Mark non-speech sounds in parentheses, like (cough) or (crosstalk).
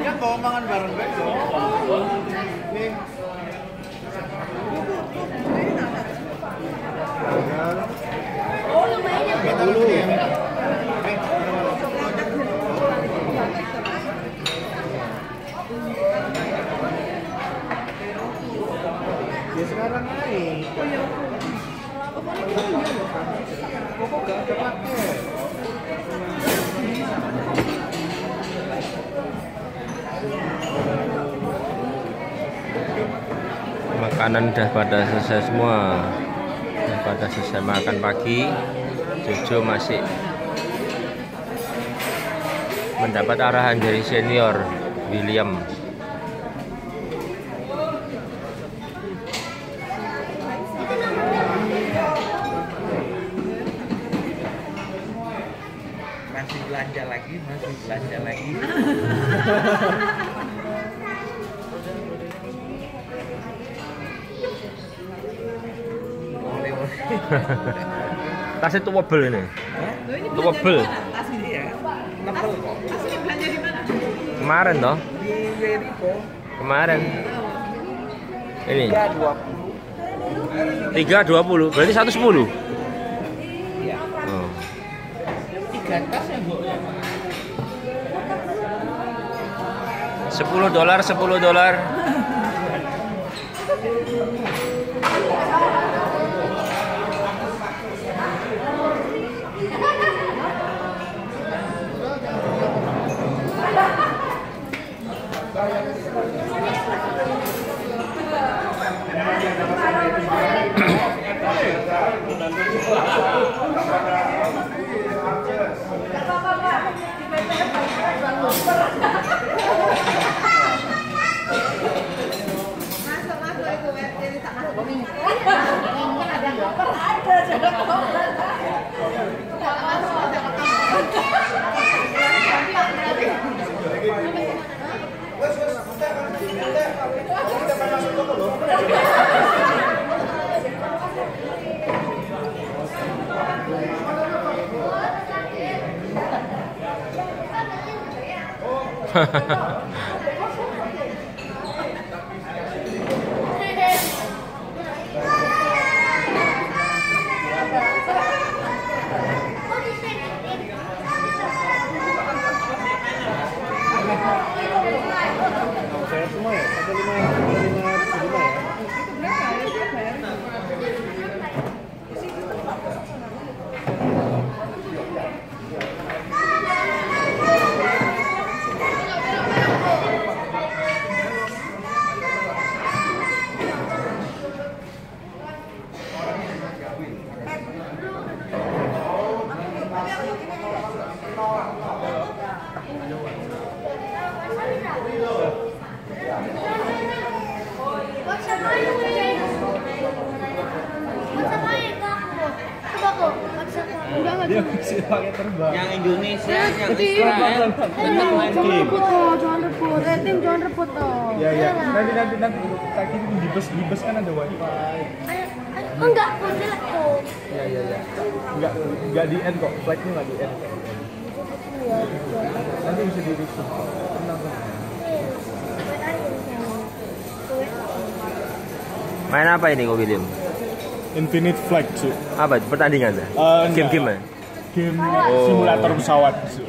Iya bawa mangan bareng ya. Ya sekarang. Oh iya. Kok gak ada pakai? Makanan udah pada selesai semua udah pada selesai makan pagi Jojo masih mendapat arahan dari senior William Masih belanja lagi, masih belanja lagi. (laughs) (laughs) tasnya tuh wobel ini tuh wobel Tas ini ya. Nepel kok. Asli belanja di mana? kemarin toh Di kemarin ini 320. 320 berarti 110 Iya. oh. Tiga tas ya, Bu. 10 dolar 10 dolar (laughs) 哈哈哈。Ini ada koper ada ada koper. Tak masuk ada koper. Saya semua ya, satu lima ya. Dia masih pakai terbang. Yang Indonesia, yang Jadi, Israel, Eh, jangan game. rebut toh, jangan rebut. Eh, tim jangan rebut toh. Ya ya. Nanti nanti nanti kaki di bus di bus kan ada wifi. Enggak, boleh lah kok. Ya ya ya. Enggak enggak di end kok. Flightnya enggak di end. Nanti bisa di review. Tenang tenang. main apa ini kok William Infinite Flight su. apa pertandingan ya? Enggak. game-game ya? Game Oh. simulator pesawat su.